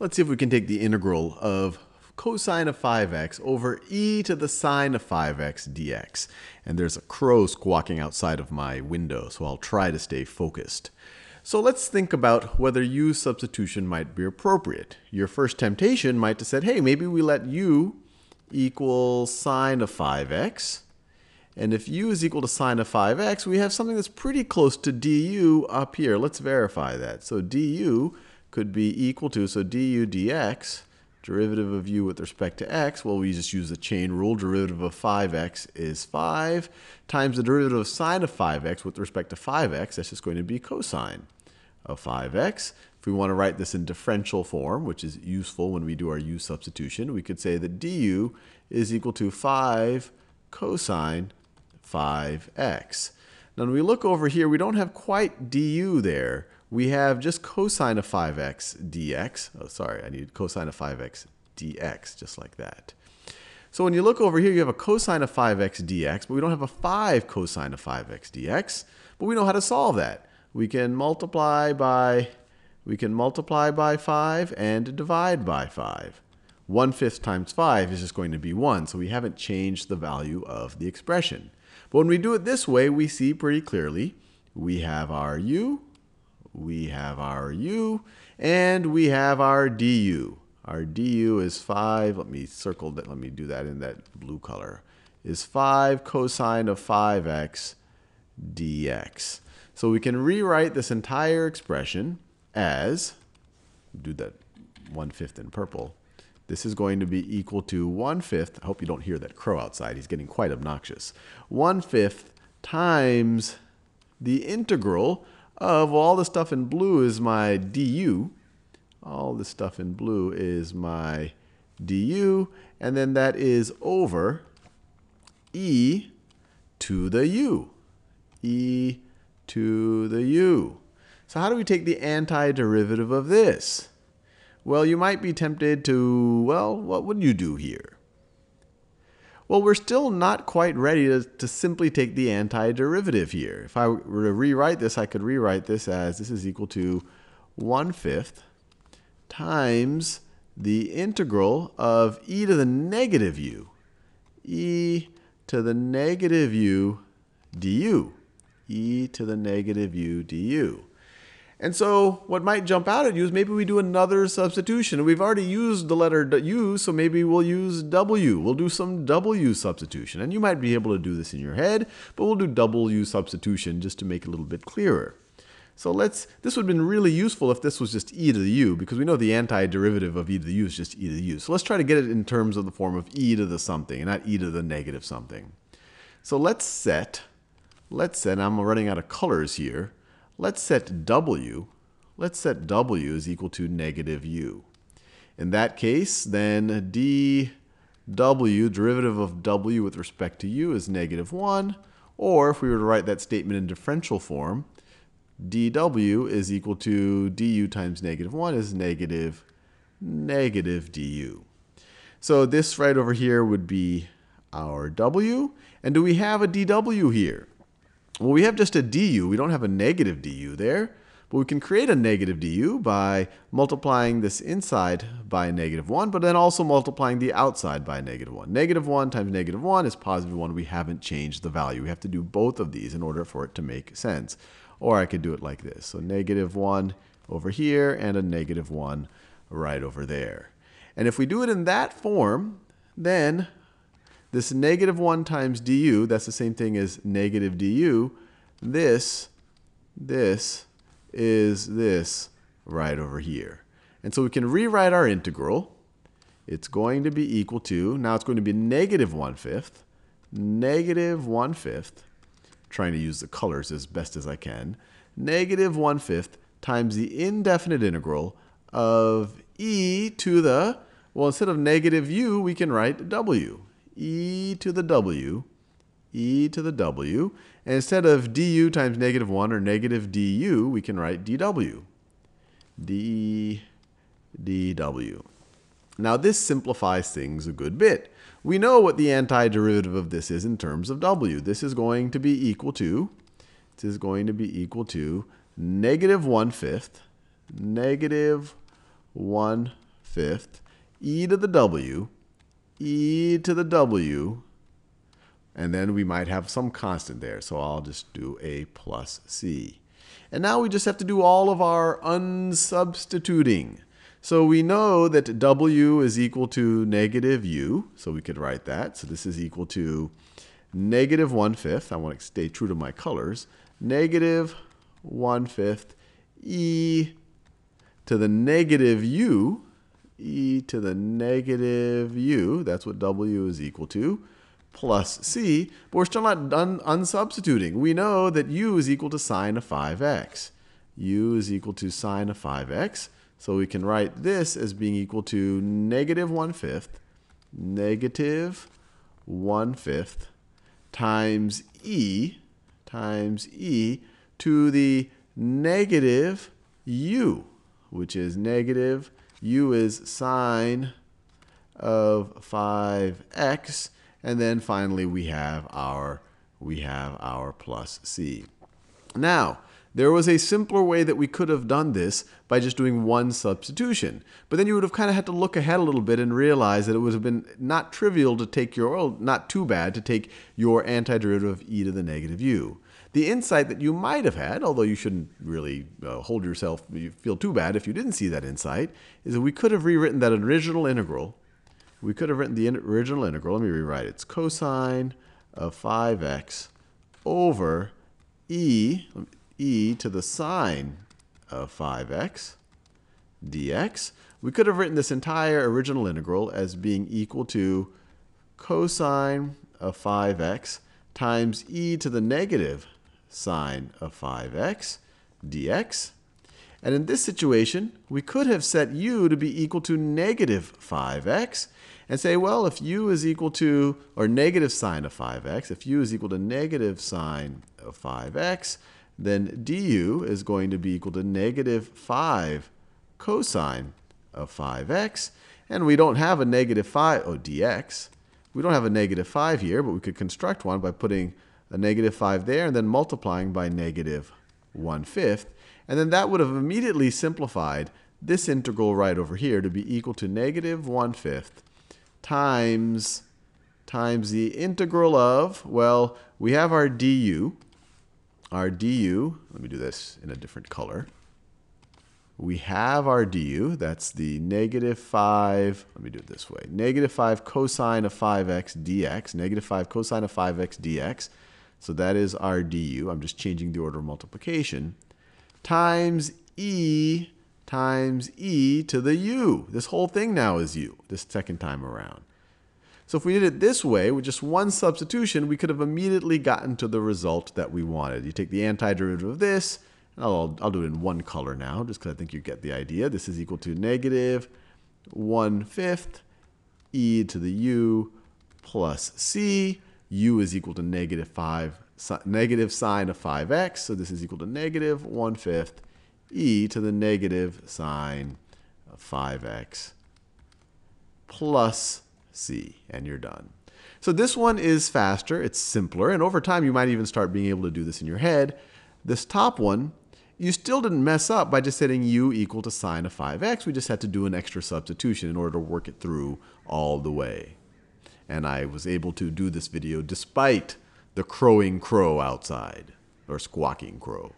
Let's see if we can take the integral of cosine of 5x over e to the sine of 5x dx. And there's a crow squawking outside of my window, so I'll try to stay focused. So let's think about whether u substitution might be appropriate. Your first temptation might have said, hey, maybe we let u equal sine of 5x. And if u is equal to sine of 5x, we have something that's pretty close to du up here. Let's verify that. So du could be equal to, so du dx derivative of u with respect to x, well, we just use the chain rule. Derivative of 5x is 5 times the derivative of sine of 5x with respect to 5x. That's just going to be cosine of 5x. If we want to write this in differential form, which is useful when we do our u substitution, we could say that du is equal to 5 cosine 5x. Now, when we look over here, we don't have quite du there we have just cosine of 5x dx. Oh, sorry, I need cosine of 5x dx, just like that. So when you look over here, you have a cosine of 5x dx, but we don't have a 5 cosine of 5x dx. But we know how to solve that. We can multiply by we can multiply by 5 and divide by 5. 1 fifth times 5 is just going to be 1, so we haven't changed the value of the expression. But when we do it this way, we see pretty clearly we have our u we have our u, and we have our du. Our du is 5, let me circle that, let me do that in that blue color, is 5 cosine of 5x dx. So we can rewrite this entire expression as, do that 1 fifth in purple, this is going to be equal to 1 fifth, I hope you don't hear that crow outside, he's getting quite obnoxious, 1 fifth times the integral of all the stuff in blue is my du. All the stuff in blue is my du. And then that is over e to the u. e to the u. So how do we take the antiderivative of this? Well, you might be tempted to, well, what would you do here? Well, we're still not quite ready to, to simply take the antiderivative here. If I were to rewrite this, I could rewrite this as this is equal to 1 fifth times the integral of e to the negative u. e to the negative u du. e to the negative u du. And so what might jump out at you is maybe we do another substitution. We've already used the letter U, so maybe we'll use W. We'll do some W substitution. And you might be able to do this in your head, but we'll do W substitution just to make it a little bit clearer. So let's, this would have been really useful if this was just e to the u, because we know the antiderivative of e to the u is just e to the u. So let's try to get it in terms of the form of e to the something, not e to the negative something. So let's set, let's set, I'm running out of colors here, Let's set w, let's set w is equal to negative u. In that case, then dw, derivative of w with respect to u is negative 1. Or if we were to write that statement in differential form, dw is equal to du times negative 1 is negative negative du. So this right over here would be our w. And do we have a dw here? Well, we have just a du. We don't have a negative du there. But we can create a negative du by multiplying this inside by a negative 1, but then also multiplying the outside by a negative 1. Negative 1 times negative 1 is positive 1. We haven't changed the value. We have to do both of these in order for it to make sense. Or I could do it like this. So negative 1 over here and a negative 1 right over there. And if we do it in that form, then this negative 1 times du, that's the same thing as negative du. This, this is this right over here. And so we can rewrite our integral. It's going to be equal to, now it's going to be negative 1 fifth, negative 1 fifth, trying to use the colors as best as I can, negative 1 fifth times the indefinite integral of e to the, well, instead of negative u, we can write w e to the w, e to the w. And instead of du times negative 1 or negative du, we can write dw. d dw. Now this simplifies things a good bit. We know what the antiderivative of this is in terms of w. This is going to be equal to, this is going to be equal to negative 1 fifth, negative 1 fifth e to the w, e to the w, and then we might have some constant there. So I'll just do a plus c. And now we just have to do all of our unsubstituting. So we know that w is equal to negative u, so we could write that. So this is equal to negative 1 fifth. I want to stay true to my colors. Negative 1 fifth e to the negative u, e to the negative u, that's what w is equal to, plus c, but we're still not done unsubstituting. We know that u is equal to sine of 5x. u is equal to sine of 5x. So we can write this as being equal to negative 1 fifth, negative 1 fifth times e, times e to the negative u, which is negative, u is sine of 5x, and then finally we have our we have our plus c. Now, there was a simpler way that we could have done this by just doing one substitution. But then you would have kind of had to look ahead a little bit and realize that it would have been not trivial to take your, well, not too bad to take your antiderivative of e to the negative u. The insight that you might have had, although you shouldn't really uh, hold yourself, you feel too bad if you didn't see that insight, is that we could have rewritten that original integral. We could have written the original integral. Let me rewrite it. It's cosine of 5x over e, e to the sine of 5x dx. We could have written this entire original integral as being equal to cosine of 5x times e to the negative sine of 5x dx. And in this situation, we could have set u to be equal to negative 5x and say, well, if u is equal to, or negative sine of 5x, if u is equal to negative sine of 5x, then du is going to be equal to negative 5 cosine of 5x. And we don't have a negative 5, oh, dx. We don't have a negative 5 here, but we could construct one by putting a negative 5 there and then multiplying by negative 1 fifth. And then that would have immediately simplified this integral right over here to be equal to negative 1 fifth times, times the integral of, well, we have our du, our du, let me do this in a different color. We have our du, that's the negative 5, let me do it this way, negative 5 cosine of 5x dx, negative 5 cosine of 5x dx. So that is our du. I'm just changing the order of multiplication. Times e times e to the u. This whole thing now is u, this second time around. So if we did it this way, with just one substitution, we could have immediately gotten to the result that we wanted. You take the antiderivative of this, I'll, I'll do it in one color now, just because I think you get the idea. This is equal to negative 1 fifth e to the u plus c. u is equal to negative 5, negative sine of 5x, so this is equal to negative 1 fifth e to the negative sine of 5x plus C, and you're done. So this one is faster, it's simpler, and over time you might even start being able to do this in your head. This top one, you still didn't mess up by just setting u equal to sine of 5x. We just had to do an extra substitution in order to work it through all the way. And I was able to do this video despite the crowing crow outside, or squawking crow.